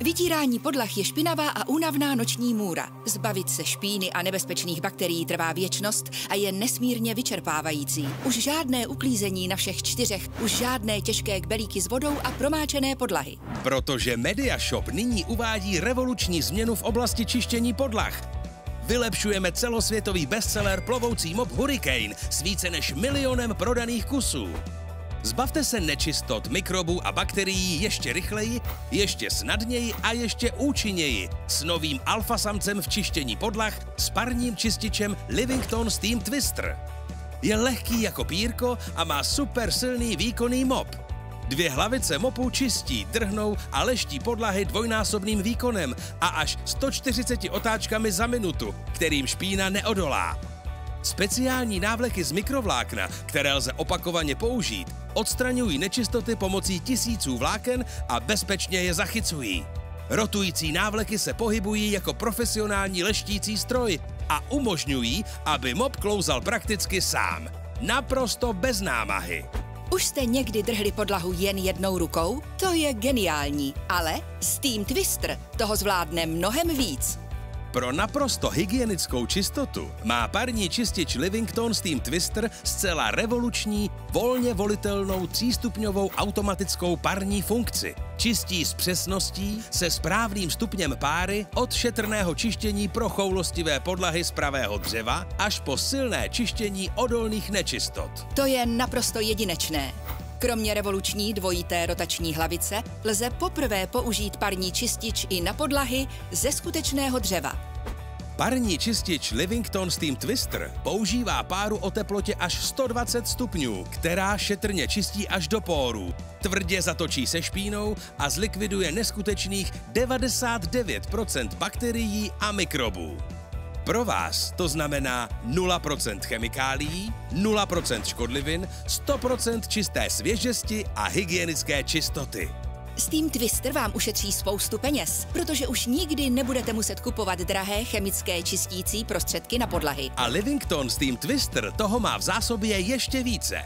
Vytírání podlah je špinavá a únavná noční můra. Zbavit se špíny a nebezpečných bakterií trvá věčnost a je nesmírně vyčerpávající. Už žádné uklízení na všech čtyřech, už žádné těžké kbelíky s vodou a promáčené podlahy. Protože Mediashop nyní uvádí revoluční změnu v oblasti čištění podlah. Vylepšujeme celosvětový bestseller plovoucí mop Hurricane s více než milionem prodaných kusů. Zbavte se nečistot, mikrobů a bakterií ještě rychleji, ještě snadněji a ještě účinněji s novým alfasamcem v čištění podlah s parním čističem Livington Steam Twister. Je lehký jako pírko a má super silný výkonný mop. Dvě hlavice mopu čistí, drhnou a leští podlahy dvojnásobným výkonem a až 140 otáčkami za minutu, kterým špína neodolá. Speciální návleky z mikrovlákna, které lze opakovaně použít, odstraňují nečistoty pomocí tisíců vláken a bezpečně je zachycují. Rotující návleky se pohybují jako profesionální leštící stroj a umožňují, aby mop klouzal prakticky sám. Naprosto bez námahy. Už jste někdy drhli podlahu jen jednou rukou? To je geniální, ale Steam Twister toho zvládne mnohem víc. Pro naprosto hygienickou čistotu má parní čistič Livington Steam Twister zcela revoluční, volně volitelnou třístupňovou automatickou parní funkci. Čistí s přesností se správným stupněm páry od šetrného čištění pro choulostivé podlahy z pravého dřeva až po silné čištění odolných nečistot. To je naprosto jedinečné. Kromě revoluční dvojité rotační hlavice lze poprvé použít parní čistič i na podlahy ze skutečného dřeva. Parní čistič Livington Steam Twister používá páru o teplotě až 120 stupňů, která šetrně čistí až do pórů. Tvrdě zatočí se špínou a zlikviduje neskutečných 99% bakterií a mikrobů. Pro vás to znamená 0% chemikálií, 0% škodlivin, 100% čisté svěžesti a hygienické čistoty. Steam Twister vám ušetří spoustu peněz, protože už nikdy nebudete muset kupovat drahé chemické čistící prostředky na podlahy. A Livington Steam Twister toho má v zásobě ještě více.